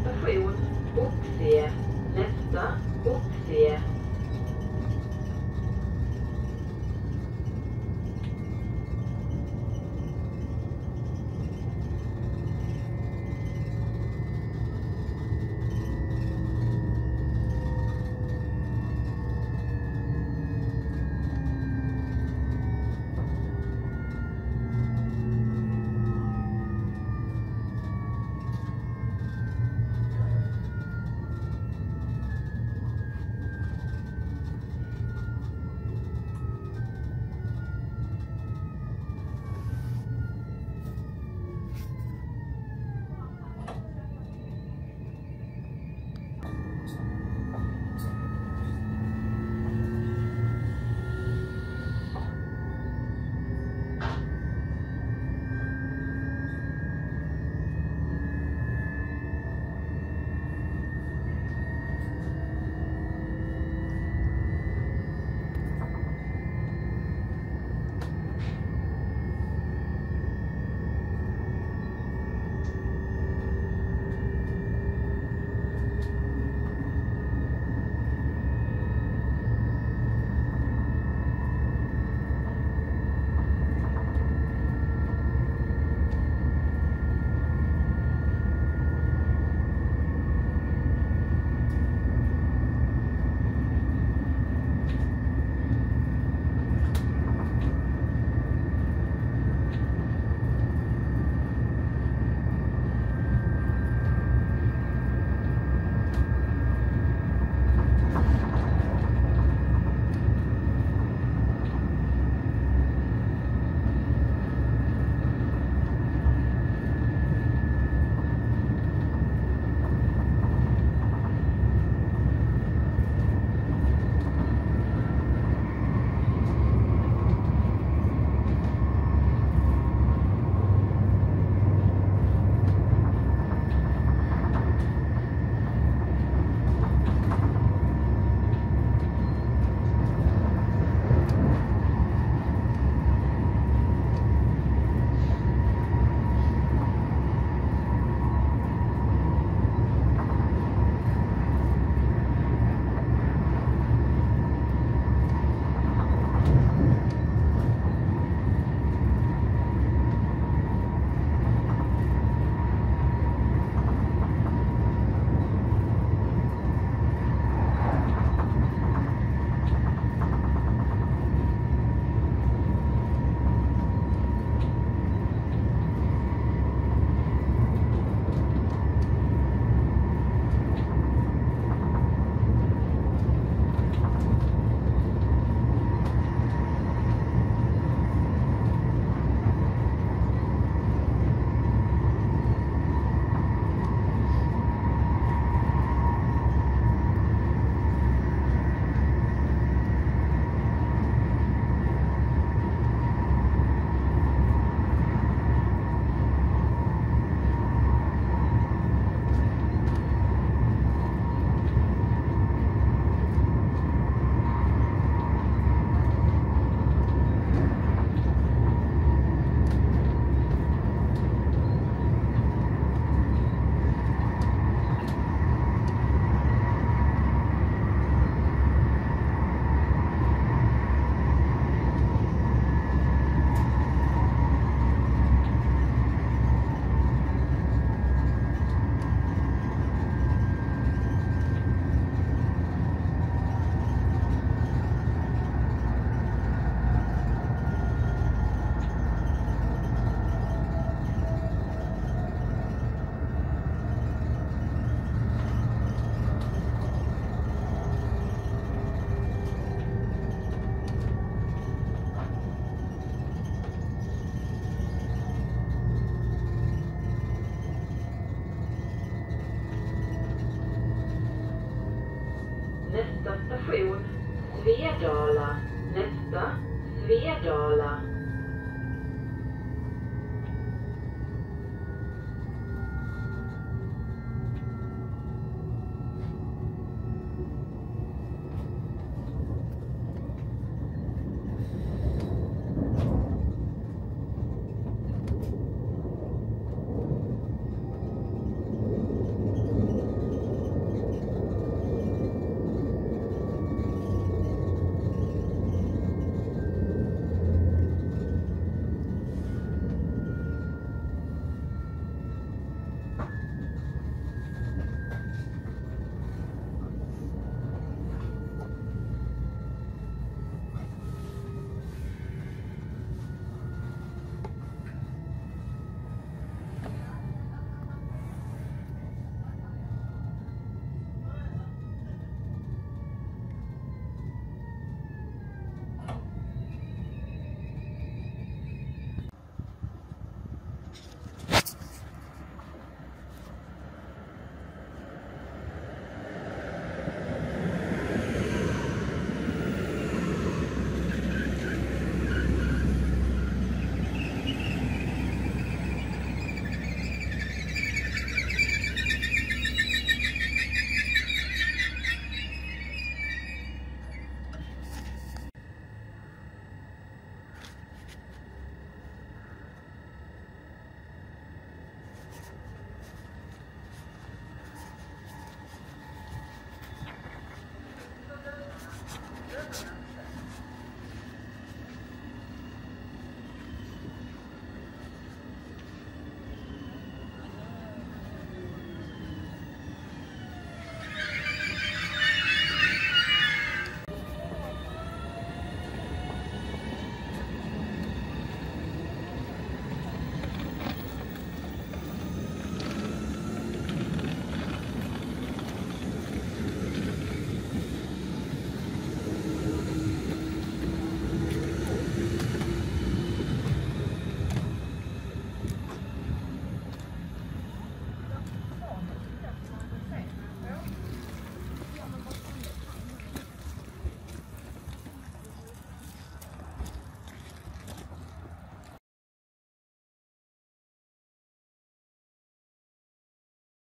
stasjon oppside. Neste oppside. Nästa station, Svedala. Nästa, Svedala.